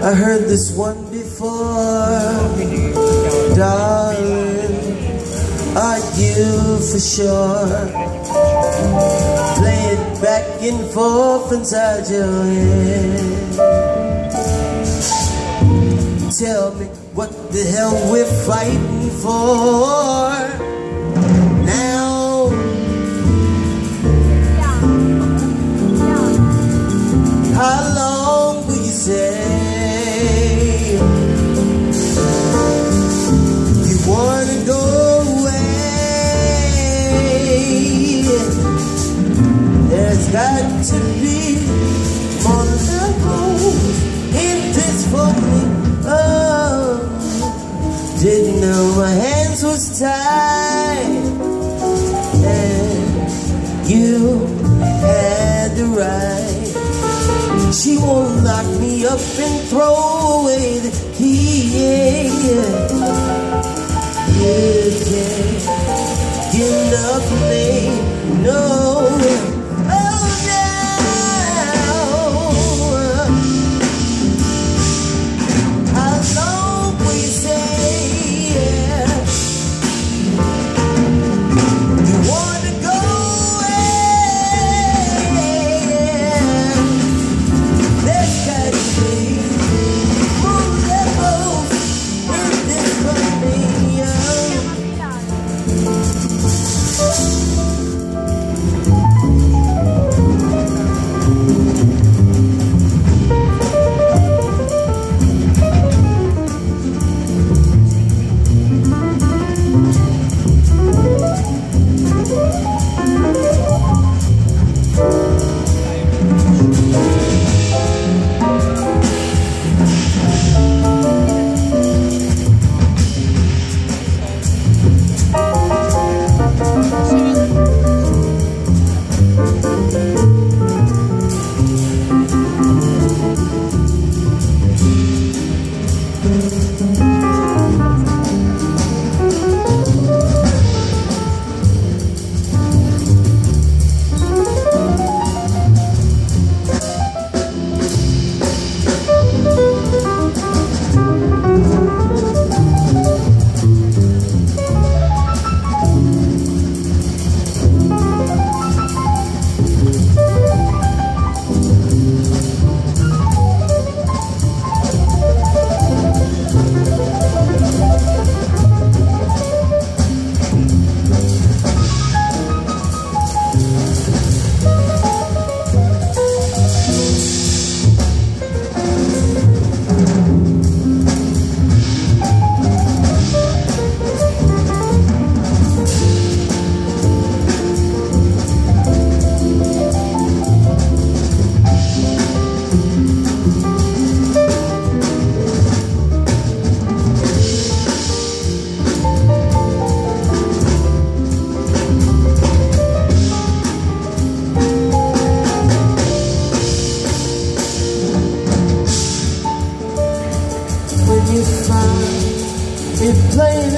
this one before, darling. Are you for sure? Play it back and forth inside your head. Tell me what the hell we're fighting for now. To be more levels in this for. Oh, didn't know my hands was tied and you had the right. She won't lock me up and throw away the key. Yeah, get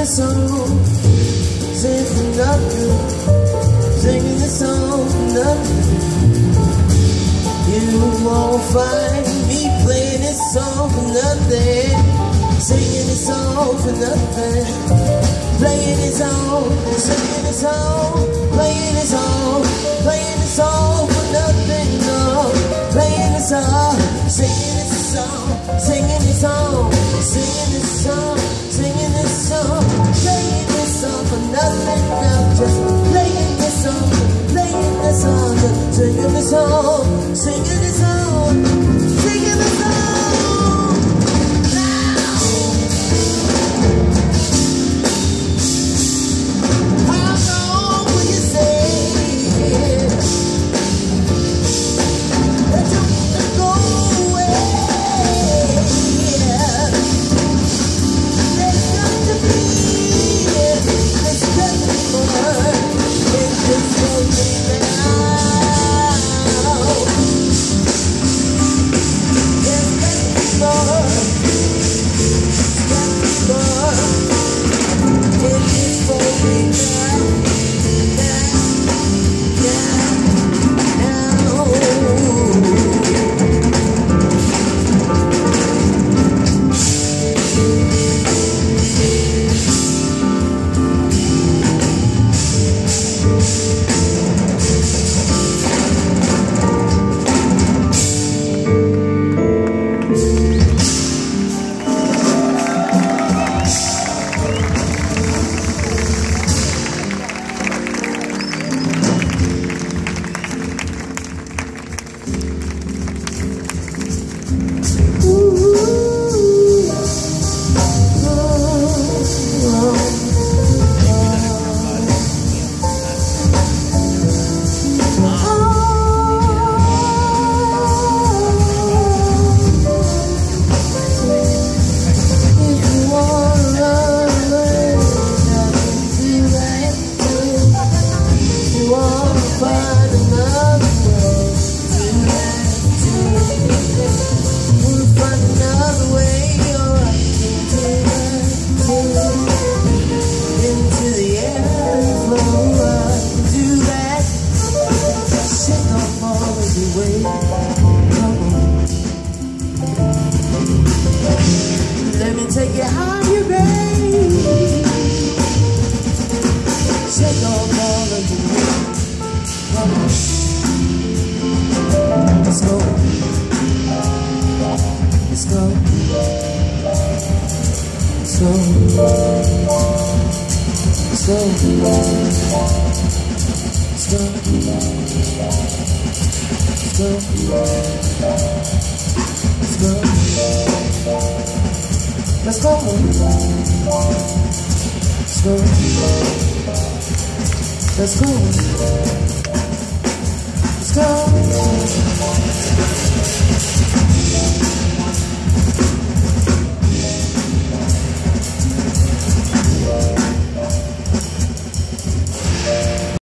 a song, sing for nothing, singing the song for nothing. You won't find me playing this song for nothing, singing this song for nothing, playing this song, singing this song, playing this song, playing this song for nothing, no, playing this song, singing this song, singing this song, singing this song, singing this song, playing this song for nothing, no, just playing this song, playing this song, singing this song, singing so long, so long, so long, so long. Let's go Let's go Let's go Let's go